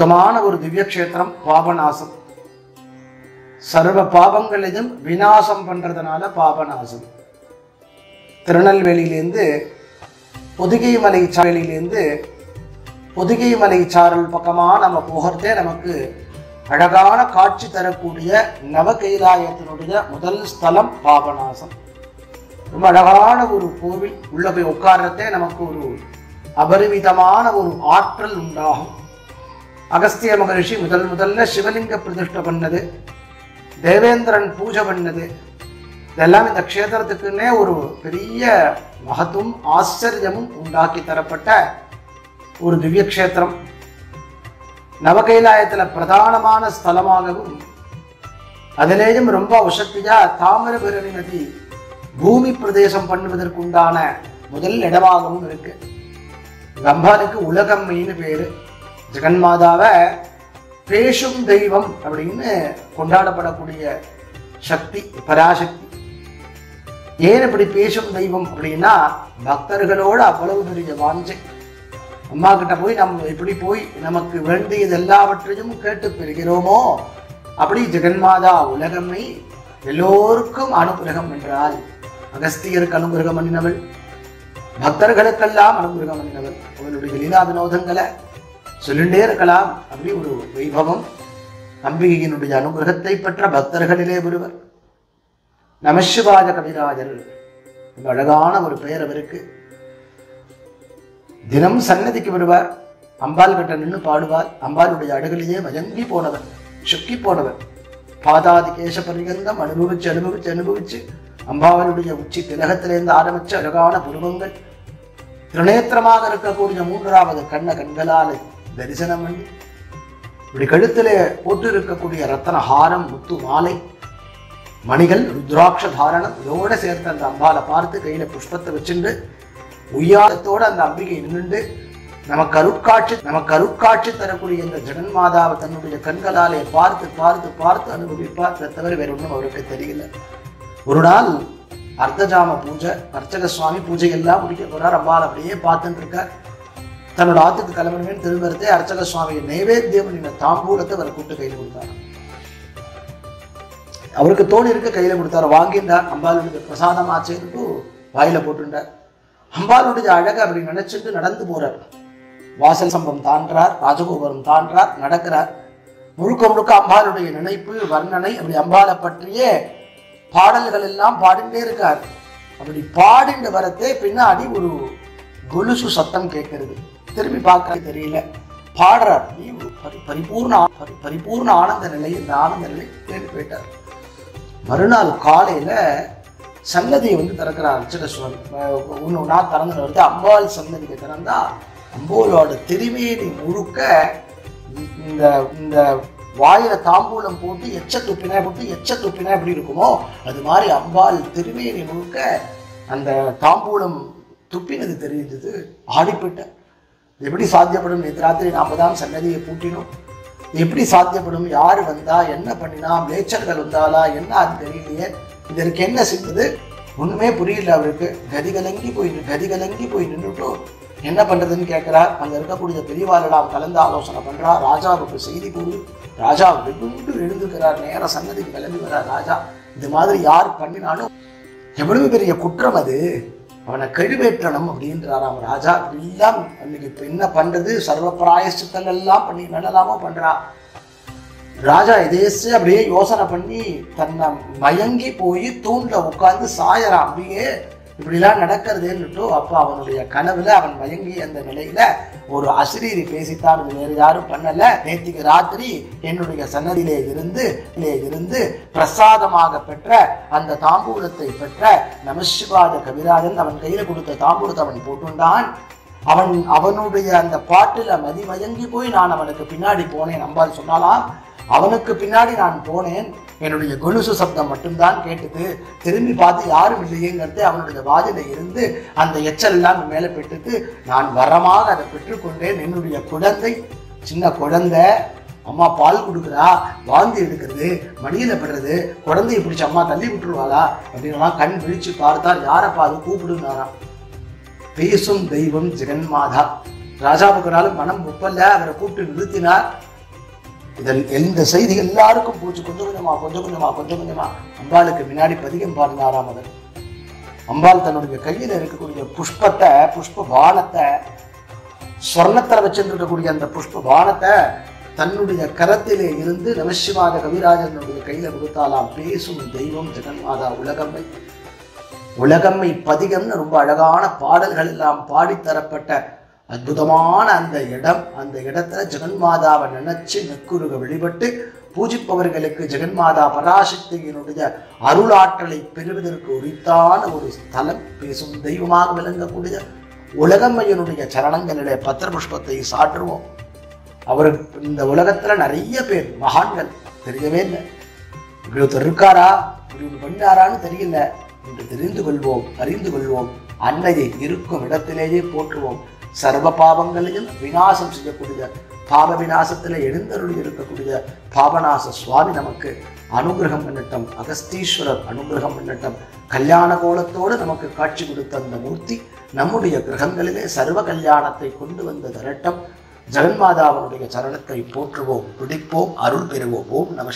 அற்புதமான ஒரு திவ்ய கஷேத்திரம் பாபநாசம். சர்வ பாபங்களையும் விநாசம் பண்றதுனால பாபநாசம். திருநெல்வேலியிலேருந்து பொதுகை மலை சாலையிலேருந்து பொதுகை மலை சாரல் பக்கமாக நம்ம போகிறதே நமக்கு அழகான காட்சி தரக்கூடிய நவகைலாயத்தினுடைய முதல் ஸ்தலம் பாபநாசம். ரொம்ப அழகான ஒரு கோவில். உள்ள போய் உட்கார்றதே நமக்கு ஒரு அபரிமிதமான ஒரு ஆற்றல் உண்டாகும். அகஸ்திய மகரிஷி முதல் முதல்ல சிவலிங்க பிரதிஷ்டை பண்ணது தேவேந்திரன் பூஜை பண்ணது. இதெல்லாம் இந்த க்ஷேத்திரத்துக்குன்னே ஒரு பெரிய மகத்துவம் ஆச்சரியமும் உண்டாக்கி தரப்பட்ட ஒரு திவ்ய க்ஷேத்திரம். நவகைலாயத்துல பிரதானமான ஸ்தலமாகவும் அதிலேயும் ரொம்ப வசதியா தாமிரபரணி நதி பூமி பிரதேசம் பண்ணுவதற்குண்டான முதல் இடமாகவும் இருக்கு. கம்பானுக்கு உலகம்மைன்னு பேரு. ஜெகன்மாதாவை பேசும் தெய்வம் அப்படின்னு கொண்டாடப்படக்கூடிய சக்தி பராசக்தி. ஏன் இப்படி பேசும் தெய்வம் அப்படின்னா பக்தர்களோட அவ்வளவு பெரிய வாஞ்சை. அம்மா கிட்ட போய் நம்ம எப்படி போய் நமக்கு வேண்டியது எல்லாவற்றையும் கேட்டு பெறுகிறோமோ? அப்படி ஜெகன்மாதா உலகம்மை எல்லோருக்கும் அனுகிரகம் என்றால் அகஸ்தியருக்கு அனுகிரகம் பண்ணினவள் பக்தர்களுக்கெல்லாம் அனுகிரகம் பண்ணினவள் அவளுடைய லீலா வினோதங்களை சொல்லிண்டே இருக்கலாம் அப்படி ஒரு வைபவம். அம்பிகையினுடைய அனுகிரகத்தை பெற்ற பக்தர்களிலே ஒருவர். நமசிவாஜ கவிராஜர். அழகான ஒரு பெயர் அவருக்கு. தினம் சன்னதிக்கு வருவார். அம்பாள் கிட்ட நின்று பாடுவார். அம்பாளுடைய அழகிலேயே மயங்கி போனவர் சுக்கி போனவர். பாதாதி கேச பரியந்தம் அனுபவிச்சு அனுபவிச்சு அனுபவிச்சு அம்பாவனுடைய உச்சி திலகத்திலிருந்து ஆரம்பிச்ச அழகான புருவங்கள். திருநேத்திரமாக இருக்கக்கூடிய மூன்றாவது கண்ண கண்களால் தரிசனம் பண்ணி இப்படி கழுத்தில் போட்டு இருக்கக்கூடிய ரத்தன ஹாரம் முத்து மாலை மணிகள் ருத்ராட்ச தாரணம் இதோட சேர்த்து அந்த அம்பாலை பார்த்து கையில புஷ்பத்தை வச்சுண்டு உய்யாதத்தோடு அந்த அம்பிகை நின்றுண்டு நமக்கு அருட்காட்சி நமக்கு அருட்காட்சி தரக்கூடிய இந்த ஜெகன்மாதாவை தன்னுடைய கண்களாலே பார்த்து பார்த்து பார்த்து அனுபவிப்பார். இதை தவிர வேற ஒன்றும் அவருக்கு தெரியல. ஒரு நாள் அர்த்தஜாம பூஜை அர்ச்சக சுவாமி பூஜை எல்லாம் முடிக்க போறார். அம்பாள் அப்படியே பார்த்துட்டு இருக்கார். தன்னோட ஆத்துக்கு கிளம்பணுமே திருவரத்தை அர்ச்சக சுவாமி நைவேத்தியம் பண்ணின தாம்பூலத்தை அவர் கூட்டு கையில் கொடுத்தார். அவருக்கு தோணி இருக்க கையில கொடுத்தார். வாங்கின்றார் அம்பாளுடைய பிரசாதம் ஆச்சேன்னு வாயில போட்டுண்டார் அம்பாளுடைய அழகை அப்படி நினைச்சிட்டு நடந்து போறார். வாசல் சம்பம் தாண்டார் ராஜகோபுரம் தாண்டார் நடக்கிறார். முழுக்க முழுக்க அம்பாளுடைய நினைப்பு வர்ணனை அப்படி அம்பாளை பற்றியே பாடல்கள் எல்லாம் பாடிட்டே இருக்கார். அப்படி பாடிண்டு வரத்தே பின்னாடி ஒரு கொலுசு சத்தம் கேட்கிறது. திரும்பி பார்க்க தெரியல. பாடுறார். நீ பரி- பரிபூர்ண பரி- பரிபூர்ண ஆனந்த நிலை இந்த ஆனந்த நிலை தேடி போயிட்டார். மறுநாள் காலையில சங்கதியை வந்து திறக்கிறார் அர்ச்சக சுவாமி ஒன்று ஒன்றா திறந்து வருது அம்பாள் சங்கதியை திறந்தா அம்போலோட திருமேனி முழுக்க இந்த இந்த வாயில தாம்பூலம் போட்டு எச்ச துப்பினா போட்டு எச்ச துப்பினா எப்படி இருக்குமோ அது மாதிரி அம்பாள் திருமேனி முழுக்க அந்த தாம்பூலம் துப்பினது தெரிஞ்சது ஆடிப்பட்டேன் எப்படி சாத்தியப்படும்? நேற்று ராத்திரி நாம் தான் சன்னதியை பூட்டினோம். எப்படி சாத்தியப்படும்? யார் வந்தா? என்ன பண்ணினா? மேச்சர்கள் வந்தாலா என்ன அது தெரியலையே. இதற்கு என்ன செய்வது ஒன்றுமே புரியல அவருக்கு. கதி கலங்கி போய் கதி கலங்கி போய் நின்றுட்டோம் என்ன பண்ணுறதுன்னு கேட்குறார். அங்கே இருக்கக்கூடிய பெரியவாரிடம் கலந்து ஆலோசனை பண்ணுறா ராஜாவுக்கு செய்தி கூறி. ராஜா வெகுண்டு எழுந்துக்கிறார். நேர சன்னதிக்கு கிளம்பி வர்றார் ராஜா. இது மாதிரி யார் பண்ணினாலும் எவ்வளவு பெரிய குற்றம் அது. அவனை கழுவேற்றணும் அப்படின்றாராம் ராஜா. எல்லாம் அன்னைக்கு இப்போ என்ன பண்ணுறது சர்வப்பிராயசித்தங்கள் எல்லாம் பண்ணி நல்லலாமோ பண்றா. ராஜா எதேச்சு அப்படியே யோசனை பண்ணி தன்னை மயங்கி போய் தூண்டில் உட்காந்து சாயறான் அப்படியே இப்படிலாம் நடக்கிறதுன்னுட்டு அப்போ அவனுடைய கனவுல அவன் மயங்கி அந்த நிலையில ஒரு அசிரீரி பேசித்தான் வேறு யாரும் பண்ணல. நேத்திக்கு ராத்திரி என்னுடைய சன்னதியிலே இருந்து இருந்து பிரசாதமாக பெற்ற அந்த தாம்பூலத்தை பெற்ற நமசிவாத கவிராஜன் அவன் கையில கொடுத்த தாம்பூலத்தை அவன் போட்டுண்டான். அவன் அவனுடைய அந்த பாட்டில் மதிமயங்கி போய் நான் அவனுக்கு பின்னாடி போனேன். அம்பாள் சொன்னாலாம் அவனுக்கு பின்னாடி நான் போனேன். என்னுடைய கொலுசு சப்தம் மட்டும்தான் கேட்டது. திரும்பி பார்த்து யாரும் இல்லையேங்கிறது அவனுடைய வாதில இருந்து அந்த எச்சல் எல்லாம் மேலே பெற்றுட்டு நான் வரமாக அதை பெற்றுக்கொண்டேன் என்னுடைய குழந்தை சின்ன குழந்தை அம்மா பால் கொடுக்குறா வாந்தி எடுக்கிறது மடியில் படுறது குழந்தையை பிடிச்சி அம்மா தள்ளி விட்டுருவாளா அப்படின்லாம் கண் விழிச்சு பார்த்தால் யாரை அது கூப்பிடுனாராம் பேசும் தெய்வம் ஜெகன்மாதா. ராஜாவுக்குனாலும் மனம் ஒப்பல்ல அவரை கூப்பிட்டு நிறுத்தினார். இதில் இந்த செய்தி எல்லாருக்கும் போச்சு கொஞ்சம் கொஞ்சமா கொஞ்சம் கொஞ்சமா கொஞ்சம் கொஞ்சமா. அம்பாளுக்கு முன்னாடி பதிகம் பாடினாராம் அவர். அம்பாள் தன்னுடைய கையில் இருக்கக்கூடிய புஷ்பத்தை புஷ்ப பானத்தை சொர்ணத்தில் வச்சிருக்கக்கூடிய அந்த புஷ்ப பானத்தை தன்னுடைய கரத்திலே இருந்து நமசிவாத கவிராஜனுடைய கையில கொடுத்தாலாம். பேசும் தெய்வம் ஜெகன்மாதா உலகம்மை. உலகம்மை பதிகம்னு ரொம்ப அழகான பாடல்கள் எல்லாம் பாடித்தரப்பட்ட அற்புதமான அந்த இடம் அந்த இடத்துல ஜெகன்மாதாவை நினைச்சு நெக்குருக வழிபட்டு பூஜிப்பவர்களுக்கு ஜெகன்மாதா பராசக்தியினுடைய அருளாற்றலை பெறுவதற்கு உரித்தான ஒரு ஸ்தலம். பேசும் தெய்வமாக விளங்கக்கூடிய உலகம்மையனுடைய சரணங்களிலே பத்திர புஷ்பத்தை சாற்றுவோம். அவர் இந்த உலகத்துல நிறைய பேர் மகான்கள் தெரியவே இல்லை. இப்படி ஒருத்தர் இருக்காரா? இப்படி ஒன்று பண்ணாரான்னு தெரியல. என்று தெரிந்து கொள்வோம் அறிந்து கொள்வோம். அன்னையை இருக்கும் இடத்திலேயே போற்றுவோம். சர்வ பாவங்களையும் விநாசம் செய்யக்கூடிய பாப விநாசத்தில் எழுந்தருளி இருக்கக்கூடிய பாபநாச சுவாமி நமக்கு அனுகிரகம் பண்ணட்டும். அகஸ்தீஸ்வரர் அனுகிரகம் பண்ணட்டும். கல்யாண கோலத்தோடு நமக்கு காட்சி கொடுத்த அந்த மூர்த்தி நம்முடைய கிரகங்களிலே சர்வ கல்யாணத்தை கொண்டு வந்த தரட்டம். ஜெகன்மாதாவனுடைய சரணத்தை போற்றுவோம் பிடிப்போம் அருள் பெறுவோம். ஓம் நம